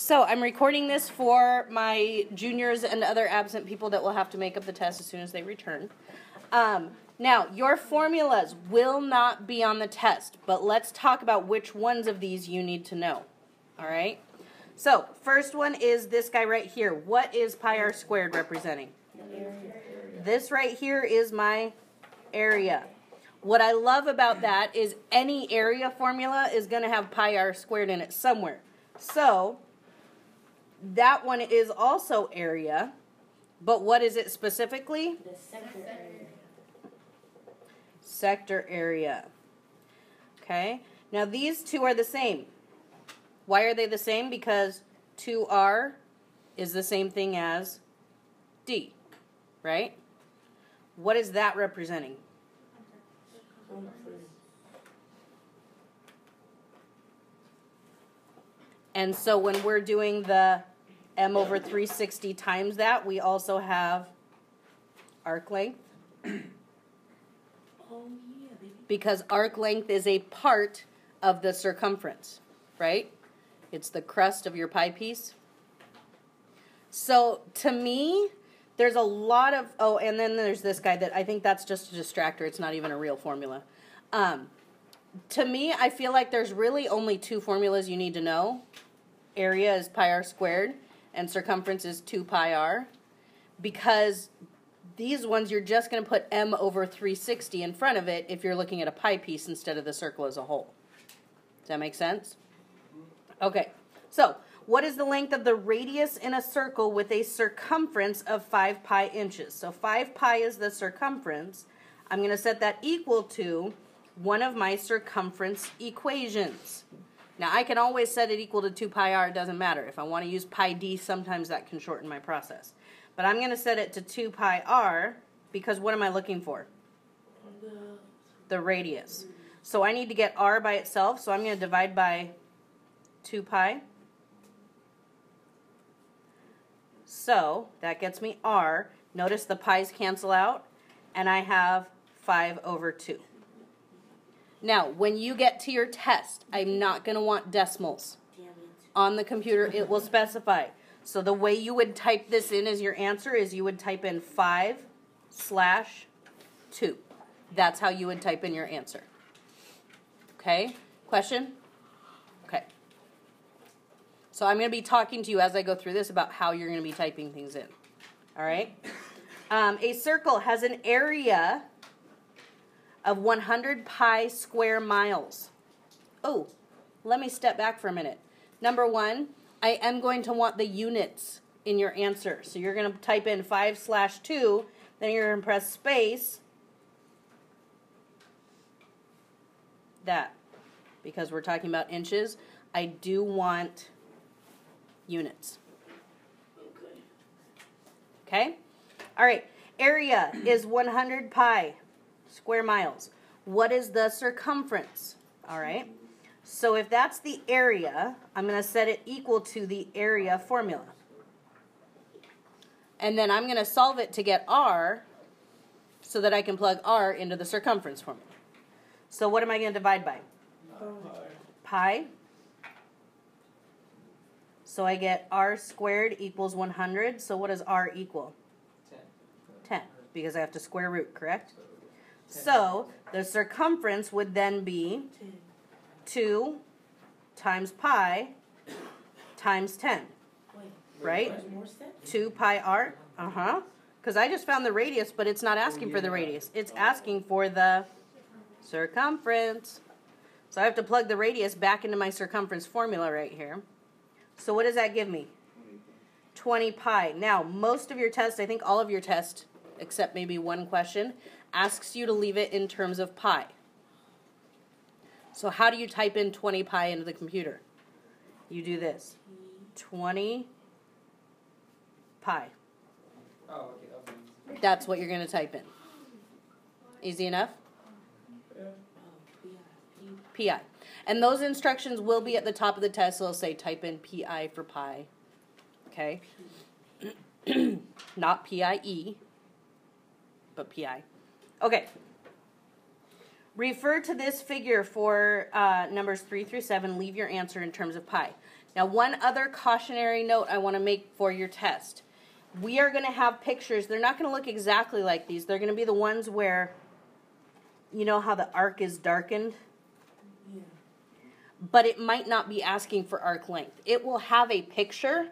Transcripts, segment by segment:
So I'm recording this for my juniors and other absent people that will have to make up the test as soon as they return. Um, now, your formulas will not be on the test, but let's talk about which ones of these you need to know. All right? So, first one is this guy right here. What is pi r squared representing? This right here is my area. What I love about that is any area formula is going to have pi r squared in it somewhere. So, that one is also area, but what is it specifically? The sector area. Sector area. Okay, now these two are the same. Why are they the same? Because 2r is the same thing as d, right? What is that representing? And so when we're doing the m over 360 times that, we also have arc length. Oh. Because arc length is a part of the circumference, right? It's the crust of your pie piece. So to me, there's a lot of oh, and then there's this guy that I think that's just a distractor. It's not even a real formula. Um, to me, I feel like there's really only two formulas you need to know. Area is pi r squared, and circumference is 2 pi r. Because these ones, you're just going to put m over 360 in front of it if you're looking at a pie piece instead of the circle as a whole. Does that make sense? Okay, so what is the length of the radius in a circle with a circumference of 5 pi inches? So 5 pi is the circumference. I'm going to set that equal to one of my circumference equations. Now I can always set it equal to 2 pi r, it doesn't matter. If I want to use pi d, sometimes that can shorten my process. But I'm going to set it to 2 pi r because what am I looking for? The radius. So I need to get r by itself, so I'm going to divide by 2 pi. So that gets me r. Notice the pi's cancel out, and I have 5 over 2. Now, when you get to your test, I'm not going to want decimals. On the computer, it will specify. So the way you would type this in as your answer is you would type in 5 slash 2. That's how you would type in your answer. Okay? Question? Okay. So I'm going to be talking to you as I go through this about how you're going to be typing things in. All right? Um, a circle has an area of 100 pi square miles. Oh, let me step back for a minute. Number one, I am going to want the units in your answer. So you're going to type in 5 slash 2, then you're going to press space. That. Because we're talking about inches, I do want units. Okay. Okay? All right. Area is 100 pi square miles. What is the circumference? All right. So if that's the area, I'm going to set it equal to the area formula. And then I'm going to solve it to get r so that I can plug r into the circumference formula. So what am I going to divide by? Pi. So I get r squared equals 100. So what does r equal? 10 because I have to square root, correct? So the circumference would then be 2 times pi times 10, right? There's more steps? 2 pi r, uh huh. Because I just found the radius, but it's not asking for the radius. It's asking for the circumference. So I have to plug the radius back into my circumference formula right here. So what does that give me? 20 pi. Now, most of your tests, I think all of your tests, except maybe one question, asks you to leave it in terms of pi. So how do you type in 20 pi into the computer? You do this. 20 pi. Oh, okay. That's what you're going to type in. Easy enough? Yeah. PI. And those instructions will be at the top of the test. So it'll say type in PI for pi. Okay? Not PIE, but PI. Okay. Refer to this figure for uh, numbers 3 through 7. Leave your answer in terms of pi. Now, one other cautionary note I want to make for your test. We are going to have pictures. They're not going to look exactly like these. They're going to be the ones where, you know, how the arc is darkened, Yeah. but it might not be asking for arc length. It will have a picture.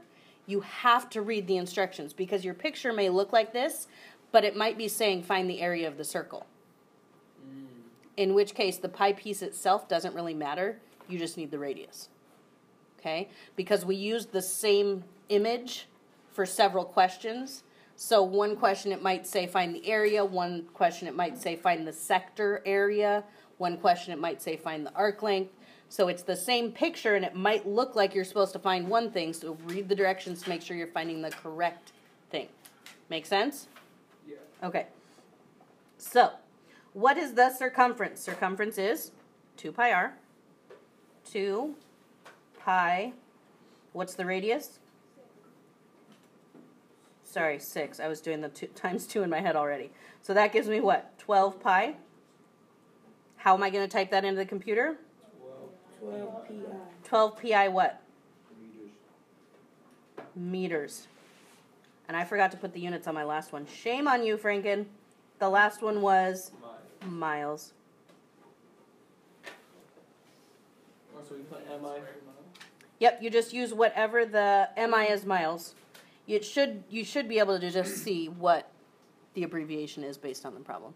You have to read the instructions because your picture may look like this, but it might be saying find the area of the circle. Mm. In which case, the pi piece itself doesn't really matter. You just need the radius. Okay? Because we used the same image for several questions. So, one question it might say find the area, one question it might say find the sector area, one question it might say find the arc length. So, it's the same picture and it might look like you're supposed to find one thing. So, read the directions to make sure you're finding the correct thing. Make sense? Yeah. Okay. So, what is the circumference? Circumference is 2 pi r. 2 pi. What's the radius? Sorry, 6. I was doing the two, times 2 in my head already. So that gives me what? 12 pi. How am I going to type that into the computer? 12 pi. 12 pi what? meters. Meters. And I forgot to put the units on my last one. Shame on you, Frenken. The last one was My. miles. Oh, so we put MI for mile? Yep, you just use whatever the MI is miles. It should you should be able to just see what the abbreviation is based on the problem.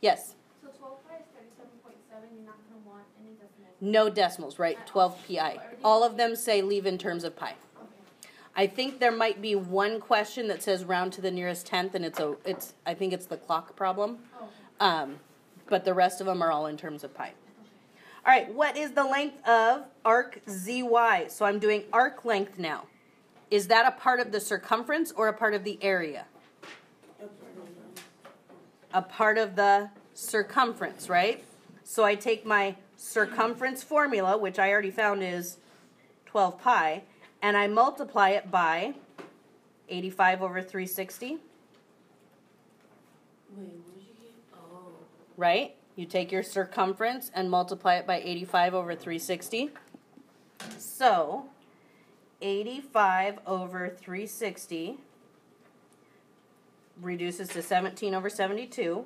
Yes, So twelve pi is thirty-seven point seven, you're not gonna want any decimals. no decimals, right? 12 pi. All of them say leave in terms of pi. I think there might be one question that says round to the nearest tenth, and it's a it's I think it's the clock problem. Oh, Um, but the rest of them are all in terms of pi. All right, what is the length of arc ZY? So I'm doing arc length now. Is that a part of the circumference or a part of the area? A part of the circumference, right? So I take my circumference formula, which I already found is 12 pi, and I multiply it by 85 over 360. Wait, what did you get? Oh. right? You take your circumference and multiply it by 85 over 360. So, 85 over 360 reduces to 17 over 72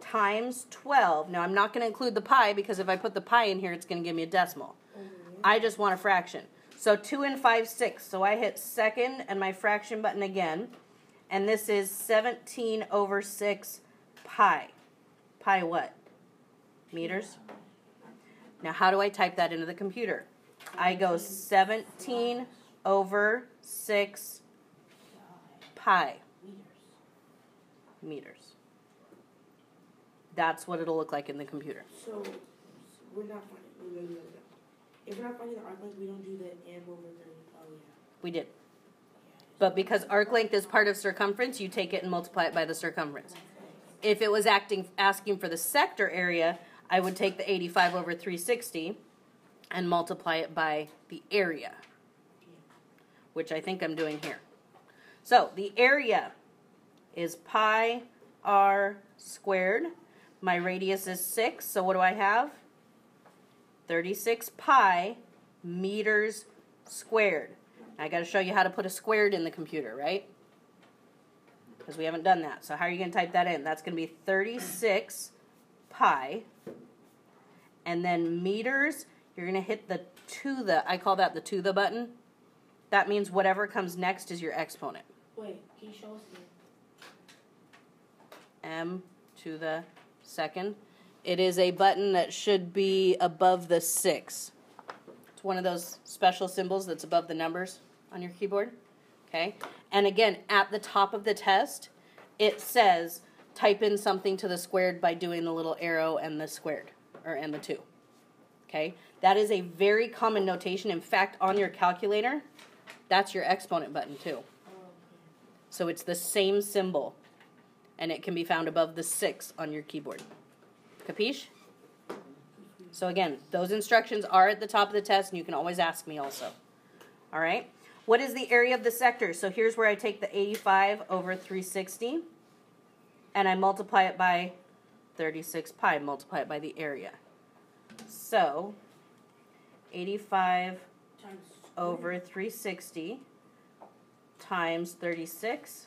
times 12. Now, I'm not going to include the pi because if I put the pi in here, it's going to give me a decimal. Mm-hmm. I just want a fraction. So 2 and 5, 6. So I hit second and my fraction button again. And this is 17 over 6 pi. Pi what? Meters? Now, how do I type that into the computer? I go 17 over 6 pi Meters. That's what it'll look like in the computer. So we're not finding. Wait, wait, wait, wait. If we're not finding the arc length, we don't do the m over 30. Oh, yeah. We did. But because arc length is part of circumference, you take it and multiply it by the circumference. If it was acting asking for the sector area, I would take the 85 over 360 and multiply it by the area, which I think I'm doing here. So the area is pi r squared. My radius is 6, so what do I have? 36 pi meters squared. I got to show you how to put a squared in the computer, right? Because we haven't done that. So how are you going to type that in? That's going to be 36 pi. And then meters, you're going to hit the to the, I call that the to the button. That means whatever comes next is your exponent. Wait, can you show us again? M to the second. It is a button that should be above the six. It's one of those special symbols that's above the numbers on your keyboard. Okay? And again, at the top of the test, it says type in something to the squared by doing the little arrow and the squared, or and the two. Okay? That is a very common notation. In fact, on your calculator, that's your exponent button too. So it's the same symbol, and it can be found above the six on your keyboard. Capiche? So again, those instructions are at the top of the test, and you can always ask me also. All right? What is the area of the sector? So here's where I take the 85 over 360, and I multiply it by 36 pi, multiply it by the area. So 85 Times over 360 times 36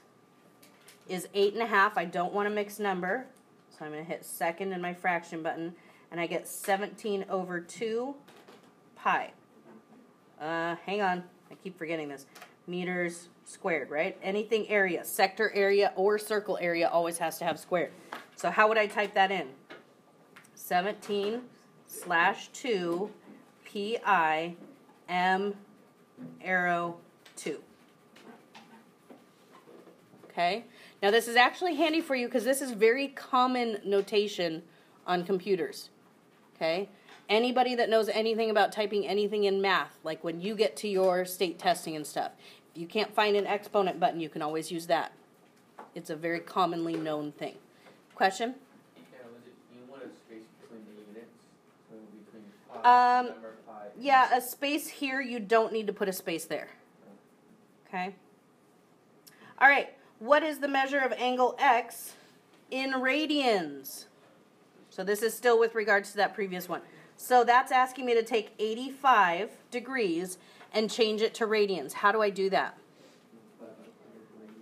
is 8.5. I don't want a mixed number, so I'm going to hit second in my fraction button, and I get 17 over 2 pi. Uh, hang on, I keep forgetting this. Meters squared, right? Anything area, sector area or circle area always has to have squared. So how would I type that in? 17 slash 2 pi m arrow 2. Okay? Now this is actually handy for you because this is very common notation on computers. Okay? Anybody that knows anything about typing anything in math, like when you get to your state testing and stuff, if you can't find an exponent button, you can always use that. It's a very commonly known thing. Question? Yeah, was it, you want a space between the units? Between pi, Um. Yeah, a space here, you don't need to put a space there. Okay? All right, what is the measure of angle x in radians? So this is still with regards to that previous one. So that's asking me to take 85 degrees and change it to radians. How do I do that?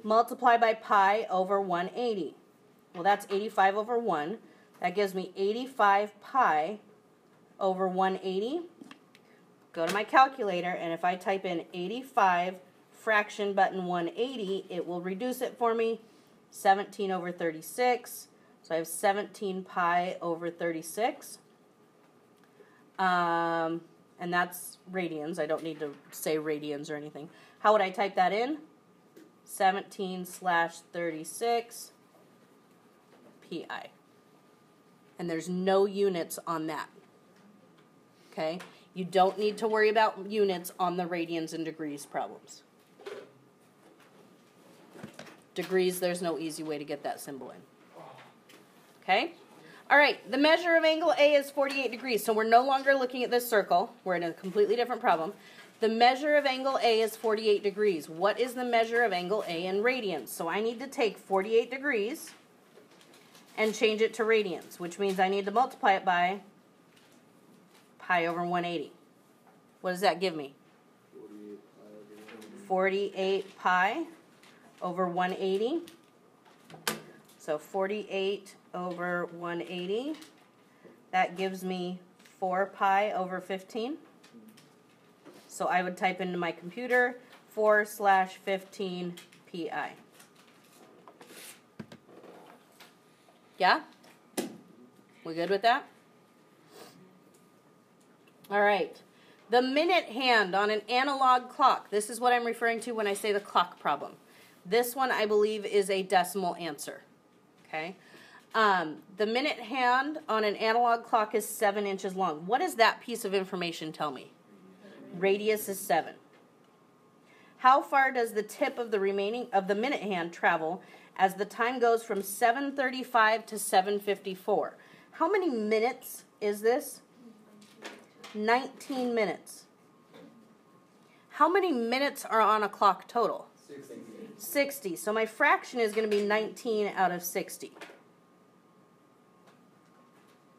Multiply by pi over 180. Well, that's 85 over 1. That gives me 85 pi over 180 go to my calculator, and if I type in 85 fraction button 180, it will reduce it for me 17 over 36. So I have 17 pi over 36. Um, and that's radians. I don't need to say radians or anything. How would I type that in? 17 slash 36 pi. And there's no units on that. Okay? You don't need to worry about units on the radians and degrees problems. Degrees, there's no easy way to get that symbol in. Okay? All right, the measure of angle A is 48 degrees, so we're no longer looking at this circle. We're in a completely different problem. The measure of angle A is 48 degrees. What is the measure of angle A in radians? So I need to take 48 degrees and change it to radians, which means I need to multiply it by pi over 180. What does that give me? 48 pi over 180. So 48 over 180. That gives me 4 pi over 15. So I would type into my computer 4 slash 15 pi. Yeah? We good with that? All right. The minute hand on an analog clock. This is what I'm referring to when I say the clock problem. This one, I believe, is a decimal answer. Okay. Um, the minute hand on an analog clock is seven inches long. What does that piece of information tell me? Radius is seven. How far does the tip of the remaining of the minute hand travel as the time goes from 7:35 to 7:54? How many minutes is this? 19 minutes. How many minutes are on a clock total? 60. 60. So my fraction is going to be 19 out of 60.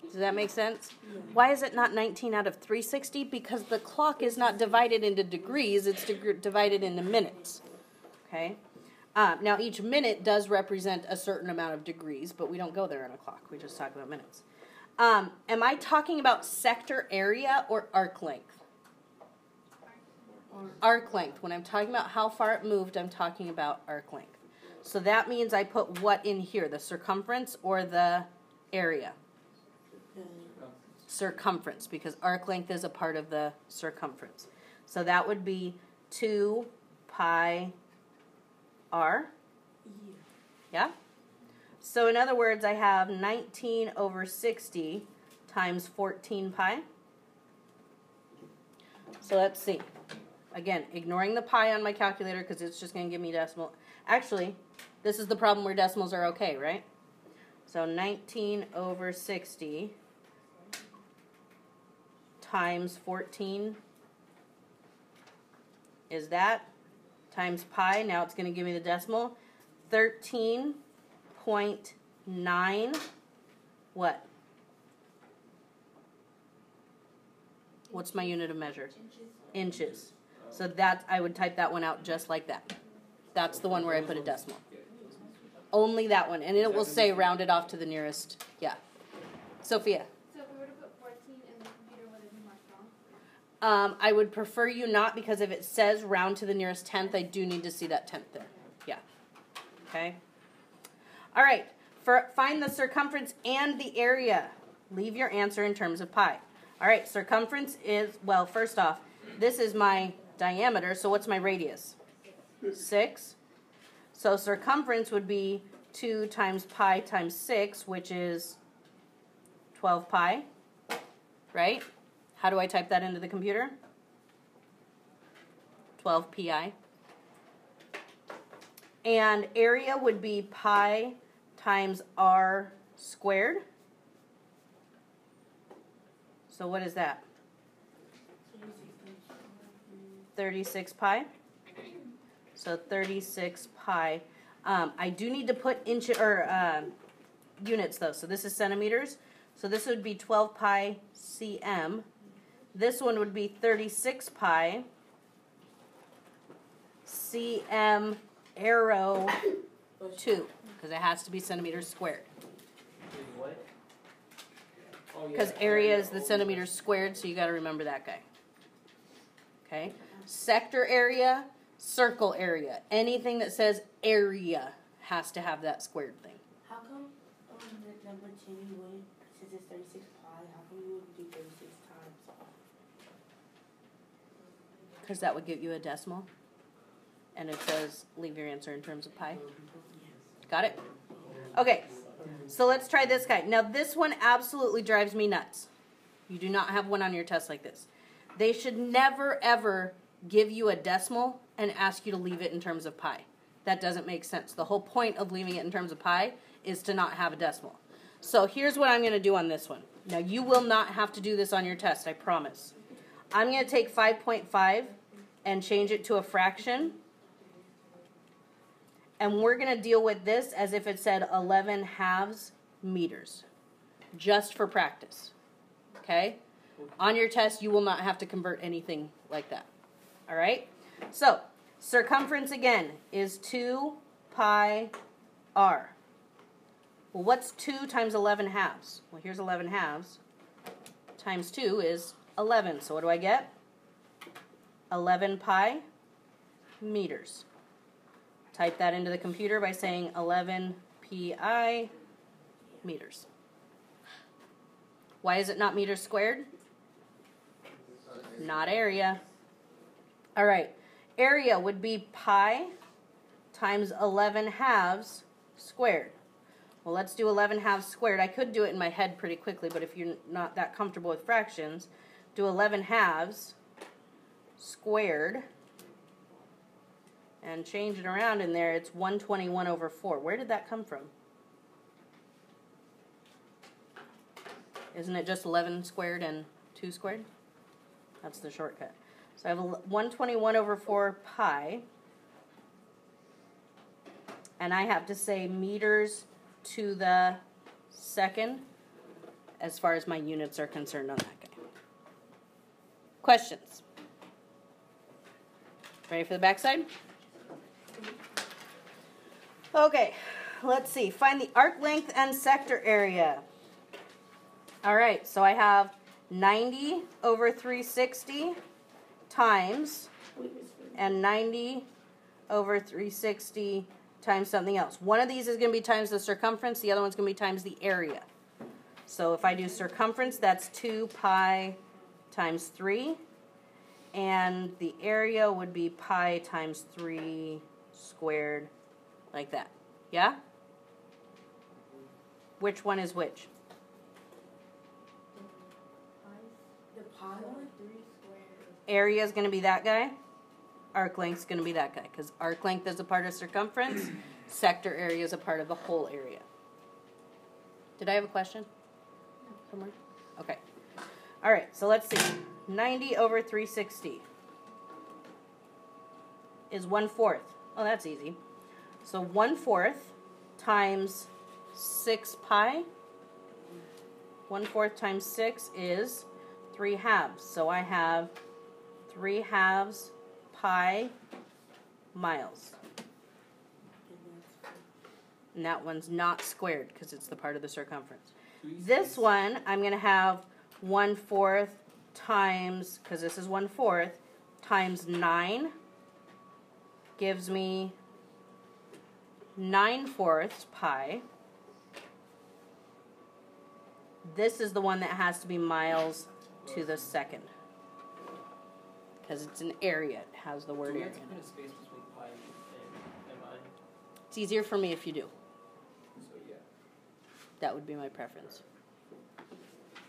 Does that make sense? Why is it not 19 out of 360? Because the clock is not divided into degrees, it's divided into minutes. Okay? Uh, now, each minute does represent a certain amount of degrees, but we don't go there on a clock. We just talk about minutes. Um, am I talking about sector area or arc length? Arc length. When I'm talking about how far it moved, I'm talking about arc length. So that means I put what in here, the circumference or the area? Circumference, because arc length is a part of the circumference. So that would be 2 pi r. Yeah? So in other words, I have 19 over 60 times 14 pi. So let's see. Again, ignoring the pi on my calculator because it's just going to give me decimal. Actually, this is the problem where decimals are okay, right? So 19 over 60 times 14 is that times pi. Now it's going to give me the decimal. 13.9 what? What's my unit of measure? Inches. Inches. So that I would type that one out just like that. That's the one where I put a decimal. Only that one, and it will say rounded off to the nearest. Yeah. Sophia, So if we were to put fourteen in the computer, would it be marked wrong? um, I would prefer you not because if it says round to the nearest tenth, I do need to see that tenth there. Yeah. Okay. All right. For find the circumference and the area. Leave your answer in terms of pi. All right. Circumference is well. First off, this is my diameter. So what's my radius? Six. So circumference would be two times pi times six, which is twelve pi. Right? How do I type that into the computer? 12 pi. And area would be pi times r squared. So what is that? 36 pi. So 36 pi. Um, I do need to put inch or um units though. So this is centimeters. So this would be 12 pi cm. This one would be 36 pi cm arrow 2 because it has to be centimeters squared. What? Oh. Because area is the centimeters squared, so you got to remember that guy. Okay? Sector area, circle area. Anything that says area has to have that squared thing. How come um, the number 10 you wouldn't, since it's 36 pi, how come you wouldn't do 36 times? Because that would give you a decimal. And it says leave your answer in terms of pi. Got it? Okay, so let's try this guy. Now, this one absolutely drives me nuts. You do not have one on your test like this. They should never, ever give you a decimal and ask you to leave it in terms of pi. That doesn't make sense. The whole point of leaving it in terms of pi is to not have a decimal. So here's what I'm going to do on this one. Now, you will not have to do this on your test, I promise. I'm going to take 5.5 and change it to a fraction. And we're going to deal with this as if it said 11 halves meters, just for practice. Okay? On your test, you will not have to convert anything like that. All right? So, circumference again is 2 pi r. Well, what's 2 times 11 halves? Well, here's 11 halves. Times 2 is 11. So, what do I get? 11 pi meters. Type that into the computer by saying 11 pi meters. Why is it not meters squared? Not area. All right. Area would be pi times 11 halves squared. Well, let's do 11 halves squared. I could do it in my head pretty quickly, but if you're not that comfortable with fractions, do 11 halves squared and change it around in there. It's 121 over 4. Where did that come from? Isn't it just 11 squared and 2 squared? That's the shortcut. So I have a l- 121 over 4 pi. And I have to say meters to the second as far as my units are concerned on that guy. Questions? Ready for the backside? Okay, let's see. Find the arc length and sector area. All right, so I have 90 over 360 times and 90 over 360 times something else. One of these is going to be times the circumference, the other one's going to be times the area. So if I do circumference, that's 2 pi times 3. And the area would be pi times 3 squared, like that. Yeah? Which one is which? The pi one? Area is going to be that guy. Arc length is going to be that guy because arc length is a part of circumference. sector area is a part of the whole area. Did I have a question? Somewhere? Okay. All right, so let's see. 90 over 360 is 1 fourth. Oh, that's easy. So 1 fourth times 6 pi. 1 fourth times 6 is 3 halves. So I have 3 halves pi miles. And that one's not squared because it's the part of the circumference. This one, I'm going to have 1 fourth times, because this is 1 fourth, times 9 gives me 9 fourths pi. This is the one that has to be miles to the second. Because it's an area, it has the word area. in it. put a space between pi and mi? It's easier for me if you do. So yeah. That would be my preference.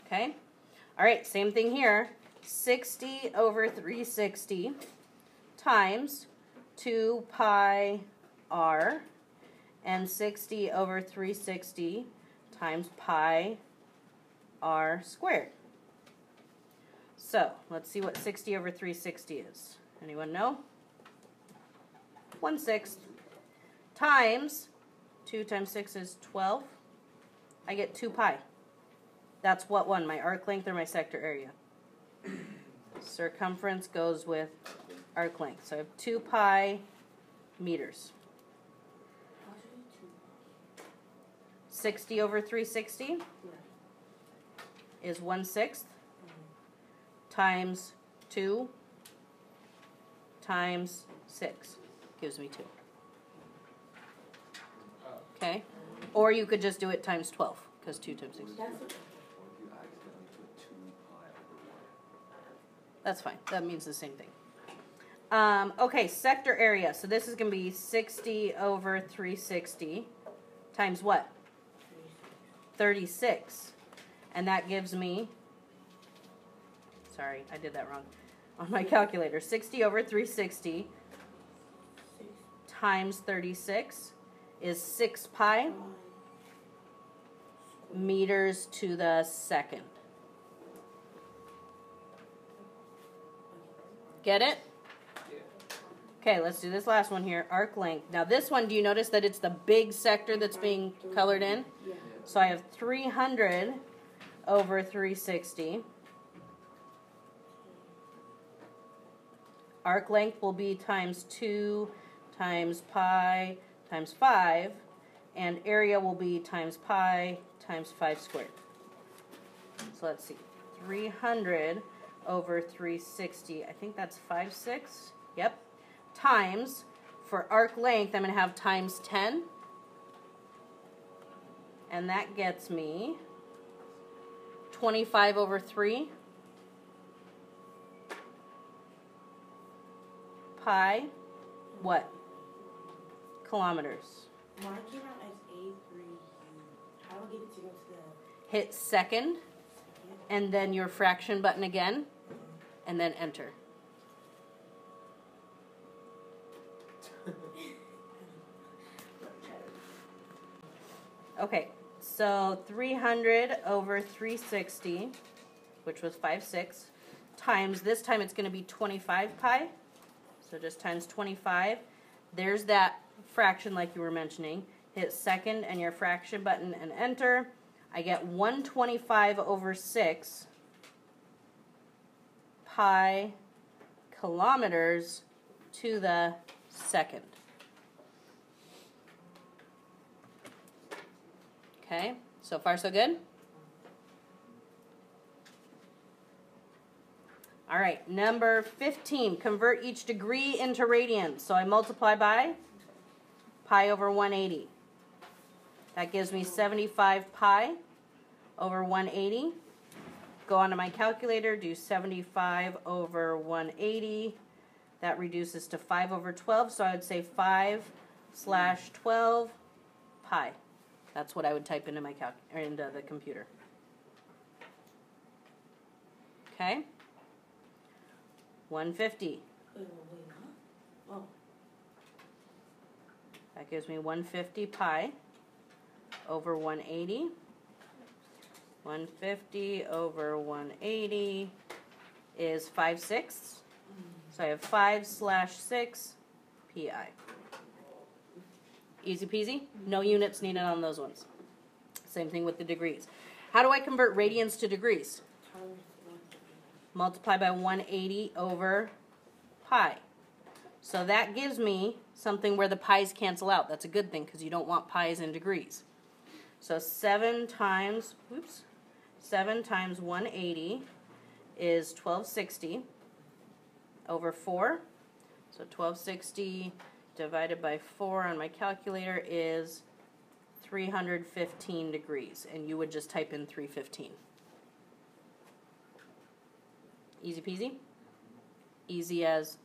Okay? All right, same thing here. 60 over 360 times 2 pi r and 60 over 360 times pi r squared. So, let's see what 60 over 360 is. Anyone know? 1 sixth times 2 times 6 is 12. I get 2 pi. That's what one, my arc length or my sector area. Circumference goes with arc length. So I have 2 pi meters. How should we do 60 over 360 Right. is 1 sixth. Times 2 times 6 gives me 2. Oh. Okay? Or you could just do it times 12 because 2 times 6. That's What if you accidentally put two pi over one? That's fine. That means the same thing. Um, okay, sector area. So this is going to be 60 over 360 times what? 36. And that gives me, sorry, I did that wrong on my calculator. 60 over 360 times 36 is 6 pi meters to the second. Get it? Okay, let's do this last one here. Arc length. Now, this one, do you notice that it's the big sector that's being colored in? So I have 300 over 360. Arc length will be times 2 times pi times 5. And area will be times pi times 5 squared. So let's see. 300 over 360. I think that's 5 6. Yep. Times, for arc length, I'm going to have times 10. And that gets me 25 over 3 pi what? Kilometers. Mine came out as A3U. How do I get it to go to the Hit second second? and then your fraction button again and then enter. Okay, so 300 over 360, which was 5 6, times this time it's going to be 25 pi. So just times 25. There's that fraction like you were mentioning. Hit second and your fraction button and enter. I get 125 over 6 pi kilometers to the second. Okay, so far so good? All right, number 15, convert each degree into radians. So I multiply by pi over 180. That gives me 75 pi over 180. Go onto my calculator, do 75 over 180. That reduces to 5 over 12, so I would say 5 slash 12 pi. That's what I would type into my calc into the computer. Okay. 150. Wait, wait, wait, huh? Oh, That gives me 150 pi over 180. 150 over 180 is 5 sixths. So I have 5 slash 6 pi. Easy peasy. No units needed on those ones. Same thing with the degrees. How do I convert radians to degrees? Multiply by 180 over pi. So that gives me something where the pi's cancel out. That's a good thing because you don't want pi's in degrees. So 7 times, oops, 7 times 180 is 1260 over 4. So 1260 divided by 4 on my calculator is 315 degrees. And you would just type in 315. Easy peasy? Easy as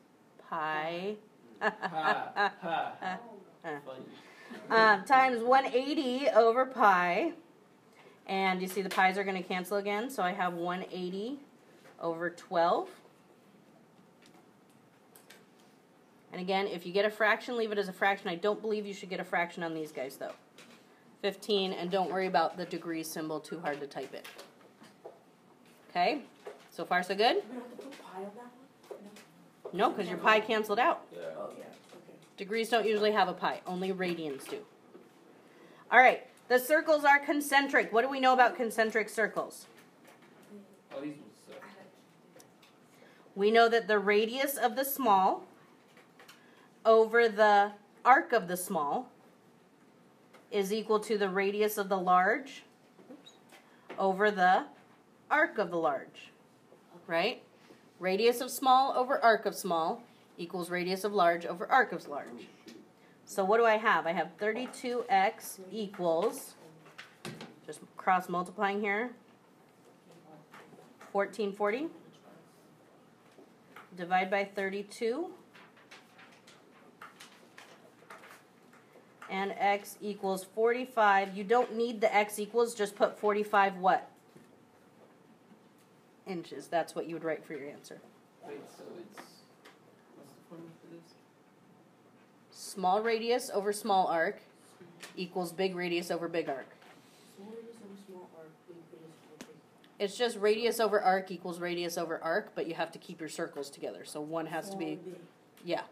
pie. Ha, ha. Uh, um, times 180 over pi. And you see the pies are going to cancel again. So I have 180 over 12. And again, if you get a fraction, leave it as a fraction. I don't believe you should get a fraction on these guys, though. 15, and don't worry about the degree symbol, too hard to type it. Okay? So far, so good? We don't have to put pi on that one? No, because your pi canceled out. Yeah. Oh, yeah, okay. Degrees don't usually have a pi, only radians do. All right, the circles are concentric. What do we know about concentric circles? Oh, these will. We know that the radius of the small over the arc of the small is equal to the radius of the large over the arc of the large. Right? Radius of small over arc of small equals radius of large over arc of large. So what do I have? I have 32x equals, just cross multiplying here, 1440 divide by 32 and x equals 45 you don't need the x equals just put 45 what inches that's what you would write for your answer Wait, so it's what's the formula for this? small radius over small arc equals big radius over big arc Small radius over small arc, big big. it's just radius over arc equals radius over arc but you have to keep your circles together so one has to be big. yeah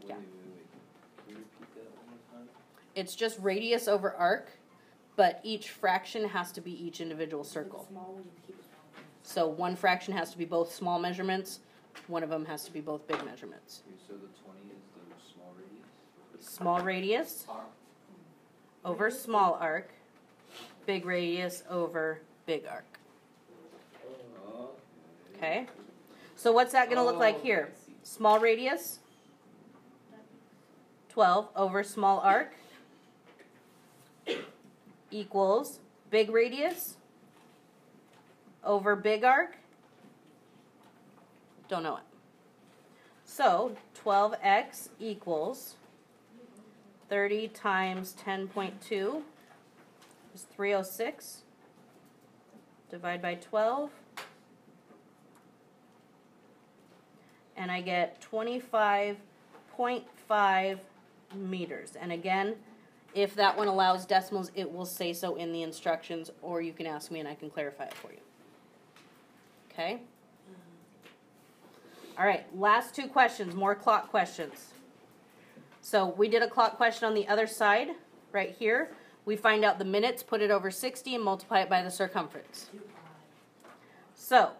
Wait, Yeah. wait, wait. Can you repeat that one more time? it's just radius over arc but each fraction has to be each individual circle So one fraction has to be both small measurements, one of them has to be both big measurements. So the twenty is the small radius? Small radius R. over small arc, big radius over big arc. Okay? So what's that going to look like here? Small radius, 12 over small arc equals big radius over big arc. Don't know it. So 12x equals 30 times 10.2 is 306. Divide by 12. And I get 25.5 meters. And again, if that one allows decimals, it will say so in the instructions, or you can ask me and I can clarify it for you. Okay? All right, last two questions, more clock questions. So we did a clock question on the other side, right here. We find out the minutes, put it over 60, and multiply it by the circumference. So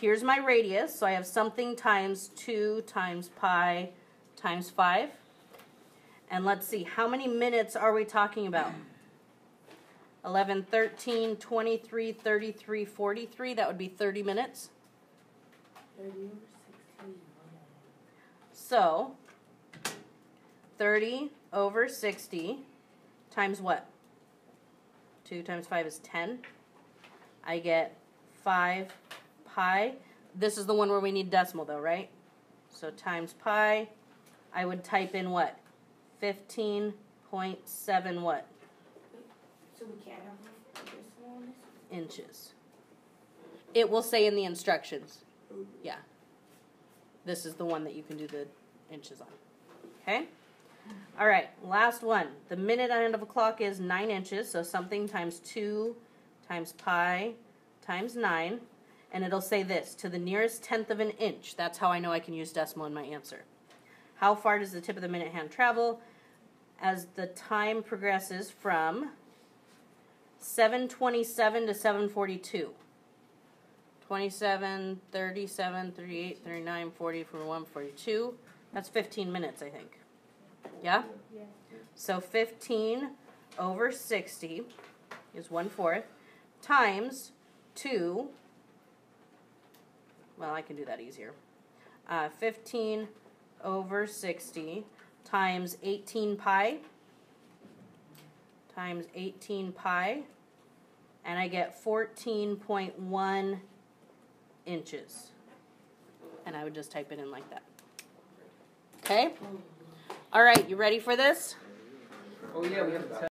here's my radius. So I have something times 2 times pi times 5. And let's see, how many minutes are we talking about? 11, 13, 23, 33, 43. That would be 30 minutes. Thirty over sixteen. So 30 over 60 times what? 2 times 5 is 10. I get 5 pi. This is the one where we need decimal though, right? So times pi, I would type in what? 15.7 what? So we can't have a decimal? Inches. It will say in the instructions. Yeah. This is the one that you can do the inches on. Okay? All right, last one. The minute end of a clock is 9 inches, so something times 2 times pi times 9. And it'll say this to the nearest tenth of an inch. That's how I know I can use decimal in my answer. How far does the tip of the minute hand travel? As the time progresses from 727 to 742. 27, 37, 38, 39, 40, 41, 42. That's 15 minutes, I think. Yeah? Yeah. So 15 over 60 is one fourth times 2. Well, I can do that easier. Uh, 15 over 60 times 18 pi times 18 pi, and I get 14.1 inches. And I would just type it in like that. Okay? All right, you ready for this? Oh, yeah, we have to